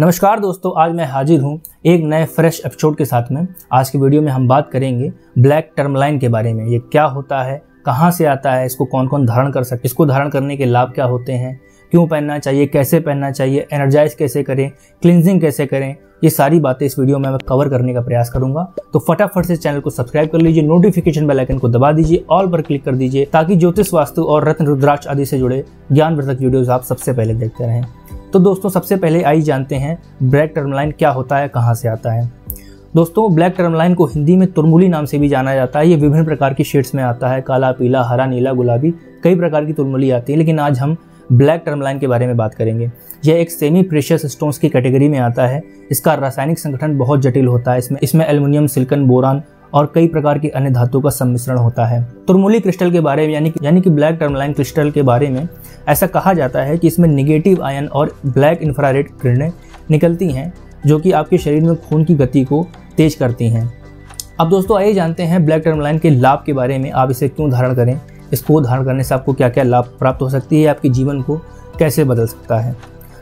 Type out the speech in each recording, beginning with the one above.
नमस्कार दोस्तों, आज मैं हाजिर हूँ एक नए फ्रेश एपिसोड के साथ में। आज की वीडियो में हम बात करेंगे ब्लैक टर्मलाइन के बारे में। ये क्या होता है, कहाँ से आता है, इसको कौन कौन धारण कर सकते इसको धारण करने के लाभ क्या होते हैं, क्यों पहनना चाहिए, कैसे पहनना चाहिए एनर्जाइज कैसे करें क्लिनजिंग कैसे करें, ये सारी बातें इस वीडियो में मैं कवर करने का प्रयास करूँगा। तो फटाफट से चैनल को सब्सक्राइब कर लीजिए नोटिफिकेशन बेल आइकन को दबा दीजिए ऑल पर क्लिक कर दीजिए, ताकि ज्योतिष वास्तु और रत्न रुद्राक्ष आदि से जुड़े ज्ञानवर्धक वीडियोज़ आप सबसे पहले देखते रहें। तो दोस्तों, सबसे पहले आई जानते हैं ब्लैक टर्मलाइन क्या होता है, कहाँ से आता है। दोस्तों ब्लैक टर्मलाइन को हिंदी में तुरमुली नाम से भी जाना जाता है। ये विभिन्न प्रकार की शेड्स में आता है, काला, पीला, हरा, नीला, गुलाबी, कई प्रकार की तुरमुली आती है। लेकिन आज हम ब्लैक टर्मलाइन के बारे में बात करेंगे। यह एक सेमी प्रेशियस स्टोन्स की कैटेगरी में आता है। इसका रासायनिक संगठन बहुत जटिल होता है। इसमें इसमें एल्युमिनियम सिलिकन बोरान और कई प्रकार की अन्य धातुओं का सम्मिश्रण होता है। तुरमुली क्रिस्टल के बारे में, यानी यानी कि ब्लैक टर्मलाइन क्रिस्टल के बारे में ऐसा कहा जाता है कि इसमें निगेटिव आयन और ब्लैक इंफ्रारेड किरणें निकलती हैं, जो कि आपके शरीर में खून की गति को तेज करती हैं। अब दोस्तों, आइए जानते हैं ब्लैक टर्मलाइन के लाभ के बारे में। आप इसे क्यों धारण करें? इसको धारण करने से आपको क्या क्या लाभ प्राप्त हो सकती है? आपके जीवन को कैसे बदल सकता है?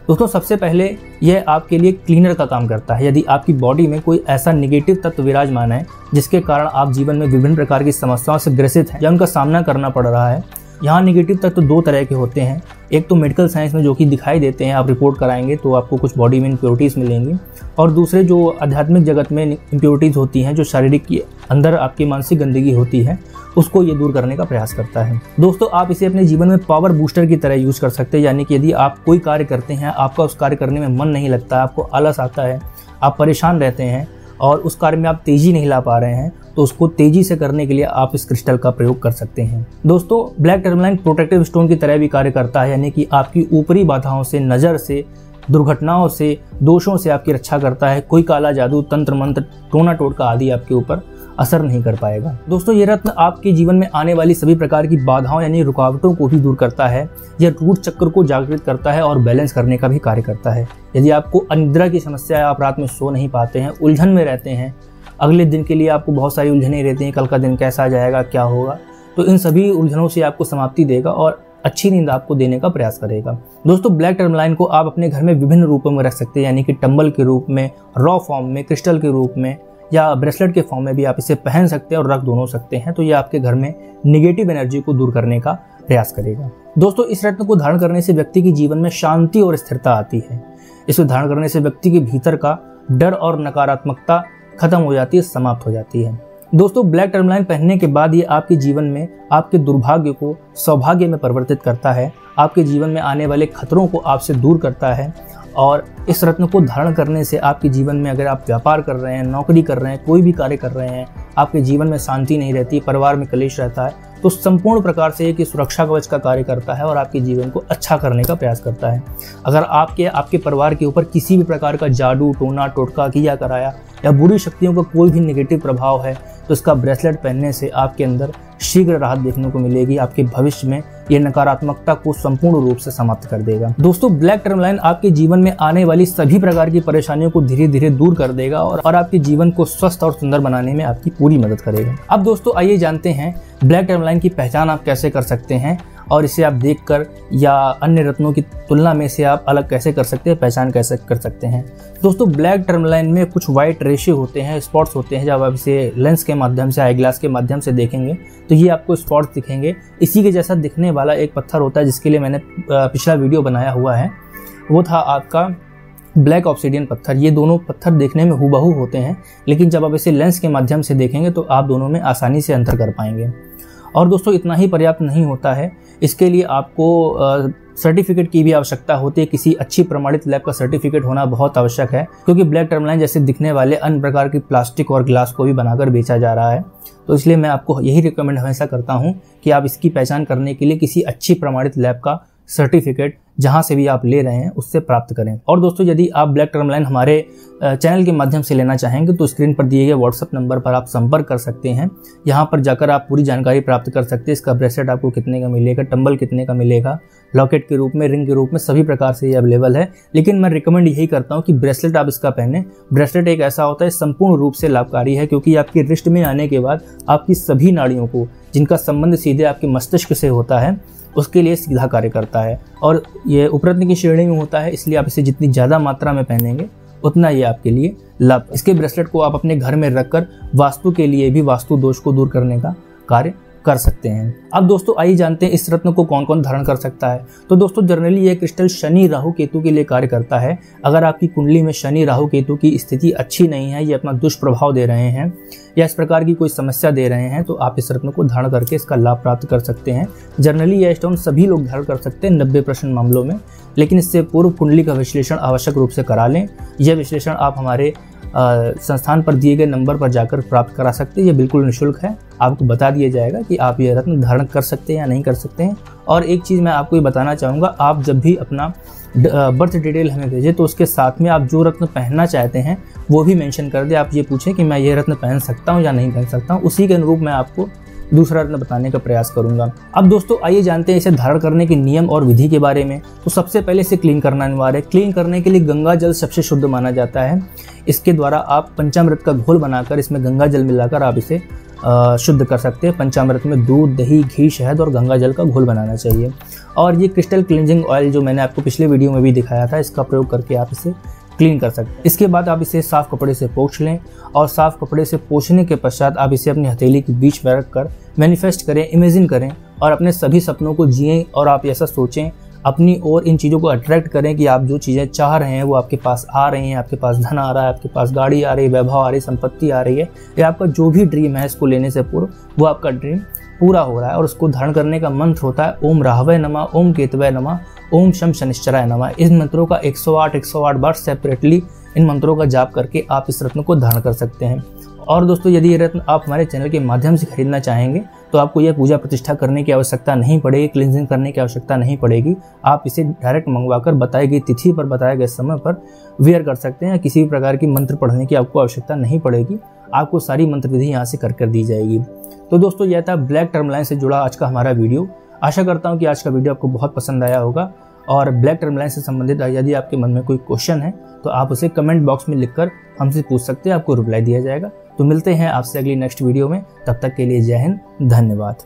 दोस्तों, सबसे पहले यह आपके लिए क्लीनर का काम करता है। यदि आपकी बॉडी में कोई ऐसा निगेटिव तत्व विराजमान है, जिसके कारण आप जीवन में विभिन्न प्रकार की समस्याओं से ग्रसित हैं या उनका सामना करना पड़ रहा है, यहाँ निगेटिव तत्व दो तरह के होते हैं। एक तो मेडिकल साइंस में जो कि दिखाई देते हैं, आप रिपोर्ट कराएँगे तो आपको कुछ बॉडी में इम्प्योरिटीज़ मिलेंगी। और दूसरे जो आध्यात्मिक जगत में इम्प्योरिटीज़ होती हैं, जो शारीरिक की अंदर आपकी मानसिक गंदगी होती है उसको ये दूर करने का प्रयास करता है। दोस्तों, आप इसे अपने जीवन में पावर बूस्टर की तरह यूज़ कर सकते हैं, यानी कि यदि आप कोई कार्य करते हैं, आपका उस कार्य करने में मन नहीं लगता, आपको आलस आता है, आप परेशान रहते हैं और उस कार्य में आप तेज़ी नहीं ला पा रहे हैं तो उसको तेज़ी से करने के लिए आप इस क्रिस्टल का प्रयोग कर सकते हैं। दोस्तों ब्लैक टर्मलाइन प्रोटेक्टिव स्टोन की तरह भी कार्य करता है, यानी कि आपकी ऊपरी बाधाओं से, नज़र से, दुर्घटनाओं से, दोषों से आपकी रक्षा करता है। कोई काला जादू, तंत्र मंत्र टोना टोटका आदि आपके ऊपर असर नहीं कर पाएगा। दोस्तों, ये रत्न आपके जीवन में आने वाली सभी प्रकार की बाधाओं यानी रुकावटों को भी दूर करता है, यह रूट चक्र को जागृत करता है और बैलेंस करने का भी कार्य करता है। यदि आपको अनिद्रा की समस्या है आप रात में सो नहीं पाते हैं, उलझन में रहते हैं, अगले दिन के लिए आपको बहुत सारी उलझने रहती हैं, कल का दिन कैसा जाएगा, क्या होगा तो इन सभी उलझनों से आपको समाप्ति देगा और अच्छी नींद आपको देने का प्रयास करेगा। दोस्तों, ब्लैक टर्मलाइन को आप अपने घर में विभिन्न रूपों में रख सकते हैं, यानी कि टंबल के रूप में, रॉ फॉर्म में, क्रिस्टल के रूप में या ब्रेसलेट के फॉर्म में भी आप इसे पहन सकते हैं और रख दोनों सकते हैं तो ये आपके घर में निगेटिव एनर्जी को दूर करने का प्रयास करेगा। दोस्तों, इस रत्न को धारण करने से व्यक्ति के जीवन में शांति और स्थिरता आती है। इसे धारण करने से व्यक्ति के भीतर का डर और नकारात्मकता खत्म हो जाती है, समाप्त हो जाती है। दोस्तों ब्लैक टर्मलाइन पहनने के बाद ये आपके जीवन में आपके दुर्भाग्य को सौभाग्य में परिवर्तित करता है। आपके जीवन में आने वाले खतरों को आपसे दूर करता है। और इस रत्न को धारण करने से आपके जीवन में अगर आप व्यापार कर रहे हैं, नौकरी कर रहे हैं, कोई भी कार्य कर रहे हैं, आपके जीवन में शांति नहीं रहती, परिवार में कलेश रहता है तो संपूर्ण प्रकार से एक सुरक्षा कवच का कार्य करता है और आपके जीवन को अच्छा करने का प्रयास करता है। अगर आपके आपके परिवार के ऊपर किसी भी प्रकार का जादू, टोना, टोटका किया कराया या बुरी शक्तियों का कोई भी निगेटिव प्रभाव है तो इसका ब्रेसलेट पहनने से आपके अंदर शीघ्र राहत देखने को मिलेगी आपके भविष्य में ये नकारात्मकता को संपूर्ण रूप से समाप्त कर देगा। दोस्तों ब्लैक टर्म लाइन आपके जीवन में आने वाली सभी प्रकार की परेशानियों को धीरे धीरे दूर कर देगा और, और आपके जीवन को स्वस्थ और सुंदर बनाने में आपकी पूरी मदद करेगा। अब दोस्तों आइए जानते हैं ब्लैक टर्म लाइन की पहचान आप कैसे कर सकते हैं और इसे आप देखकर या अन्य रत्नों की तुलना में इसे आप अलग कैसे कर सकते हैं, पहचान कैसे कर सकते हैं। दोस्तों ब्लैक टर्मलाइन में कुछ वाइट रेशे होते हैं स्पॉट्स होते हैं, जब आप इसे लेंस के माध्यम से आई ग्लास के माध्यम से देखेंगे तो ये आपको स्पॉट्स दिखेंगे। इसी के जैसा दिखने वाला एक पत्थर होता है, जिसके लिए मैंने पिछला वीडियो बनाया हुआ है। वो था आपका ब्लैक ऑप्सीडियन पत्थर। ये दोनों पत्थर देखने में हुबहू होते हैं, लेकिन जब आप इसे लेंस के माध्यम से देखेंगे तो आप दोनों में आसानी से अंतर कर पाएँगे। और दोस्तों, इतना ही पर्याप्त नहीं होता है। इसके लिए आपको सर्टिफिकेट की भी आवश्यकता होती है। किसी अच्छी प्रमाणित लैब का सर्टिफिकेट होना बहुत आवश्यक है, क्योंकि ब्लैक टर्मलाइन जैसे दिखने वाले अन्य प्रकार की प्लास्टिक और ग्लास को भी बनाकर बेचा जा रहा है। तो इसलिए मैं आपको यही रिकमेंड हमेशा करता हूँ कि आप इसकी पहचान करने के लिए किसी अच्छी प्रमाणित लैब का सर्टिफिकेट जहाँ से भी आप ले रहे हैं, उससे प्राप्त करें। और दोस्तों, यदि आप ब्लैक टर्मलाइन हमारे चैनल के माध्यम से लेना चाहेंगे तो स्क्रीन पर दिए गए व्हाट्सअप नंबर पर आप संपर्क कर सकते हैं। यहाँ पर जाकर आप पूरी जानकारी प्राप्त कर सकते हैं। इसका ब्रेसलेट आपको कितने का मिलेगा टम्बल कितने का मिलेगा लॉकेट के रूप में रिंग के रूप में सभी प्रकार से ये अवेलेबल है। लेकिन मैं रिकमेंड यही करता हूँ कि ब्रेसलेट आप इसका पहने। ब्रेसलेट एक ऐसा होता है, संपूर्ण रूप से लाभकारी है, क्योंकि आपकी रिस्ट में आने के बाद आपकी सभी नाड़ियों को, जिनका संबंध सीधे आपके मस्तिष्क से होता है, उसके लिए सीधा कार्य करता है। और ये उपरत्न की श्रेणी में होता है, इसलिए आप इसे जितनी ज़्यादा मात्रा में पहनेंगे, उतना ये आपके लिए लाभ। इसके ब्रेसलेट को आप अपने घर में रखकर वास्तु के लिए भी वास्तु दोष को दूर करने का कार्य कर सकते हैं। अब दोस्तों, आइए जानते हैं इस रत्न को कौन कौन धारण कर सकता है। तो दोस्तों, जनरली यह क्रिस्टल शनि राहु केतु के लिए कार्य करता है। अगर आपकी कुंडली में शनि राहु केतु की स्थिति अच्छी नहीं है, ये अपना दुष्प्रभाव दे रहे हैं, या इस प्रकार की कोई समस्या दे रहे हैं तो आप इस रत्न को धारण करके इसका लाभ प्राप्त कर सकते हैं। जनरली यह स्टोन सभी लोग धारण कर सकते हैं नब्बे परसेंट मामलों में, लेकिन इससे पूर्व कुंडली का विश्लेषण आवश्यक रूप से करा लें। यह विश्लेषण आप हमारे संस्थान पर दिए गए नंबर पर जाकर प्राप्त करा सकते हैं। ये बिल्कुल निःशुल्क है। आपको बता दिया जाएगा कि आप ये रत्न धारण कर सकते हैं या नहीं कर सकते हैं। और एक चीज़ मैं आपको ये बताना चाहूँगा, आप जब भी अपना बर्थ डिटेल हमें भेजें तो उसके साथ में आप जो रत्न पहनना चाहते हैं, वो भी मेंशन कर दें। आप ये पूछें कि मैं ये रत्न पहन सकता हूँ या नहीं पहन सकता हूँ। उसी के अनुरूप मैं आपको दूसरा रत्न बताने का प्रयास करूँगा। अब दोस्तों, आइए जानते हैं इसे धारण करने के नियम और विधि के बारे में। तो सबसे पहले इसे क्लीन करना अनिवार्य है। क्लीन करने के लिए गंगा जल सबसे शुद्ध माना जाता है। इसके द्वारा आप पंचामृत का घोल बनाकर इसमें गंगा जल मिलाकर आप इसे शुद्ध कर सकते हैं। पंचामृत में दूध, दही, घी, शहद और गंगा जल का घोल बनाना चाहिए। और ये क्रिस्टल क्लिनजिंग ऑयल जो मैंने आपको पिछले वीडियो में भी दिखाया था, इसका प्रयोग करके आप इसे क्लीन कर सकते हैं। इसके बाद आप इसे साफ़ कपड़े से पोछ लें और साफ़ कपड़े से पोछने के पश्चात आप इसे अपनी हथेली के बीच में रख कर मैनिफेस्ट करें इमेजिन करें और अपने सभी सपनों को जिए और आप ऐसा सोचें, अपनी ओर इन चीज़ों को अट्रैक्ट करें कि आप जो चीज़ें चाह रहे हैं वो आपके पास आ रही हैं, आपके पास धन आ रहा है, आपके पास गाड़ी आ रही है वैभव आ रही है, संपत्ति आ रही है, या आपका जो भी ड्रीम है इसको लेने से पूर्व, वो आपका ड्रीम पूरा हो रहा है और उसको धारण करने का मंत्र होता है, ओम राहवय नमा, ओम केतवय नमा, ओम शम शनिश्चराय नमा। इन मंत्रों का 108 108 बार सेपरेटली इन मंत्रों का जाप करके आप इस रत्न को धारण कर सकते हैं। और दोस्तों, यदि ये रत्न आप हमारे चैनल के माध्यम से खरीदना चाहेंगे तो आपको यह पूजा प्रतिष्ठा करने की आवश्यकता नहीं पड़ेगी क्लिनजिंग करने की आवश्यकता नहीं पड़ेगी। आप इसे डायरेक्ट मंगवाकर बताई गई तिथि पर, बताए गए समय पर वेयर कर सकते हैं किसी भी प्रकार की मंत्र पढ़ने की आपको आवश्यकता नहीं पड़ेगी। आपको सारी मंत्र विधि यहाँ से कर कर दी जाएगी। तो दोस्तों, यह था ब्लैक टर्म लाइन से जुड़ा आज का हमारा वीडियो। आशा करता हूँ कि आज का वीडियो आपको बहुत पसंद आया होगा। और ब्लैक टर्म लाइन से संबंधित यदि आपके मन में कोई क्वेश्चन है तो आप उसे कमेंट बॉक्स में लिखकर हमसे पूछ सकते हैं, आपको रिप्लाई दिया जाएगा। तो मिलते हैं आपसे अगली नेक्स्ट वीडियो में। तब तक के लिए जय हिंद, धन्यवाद।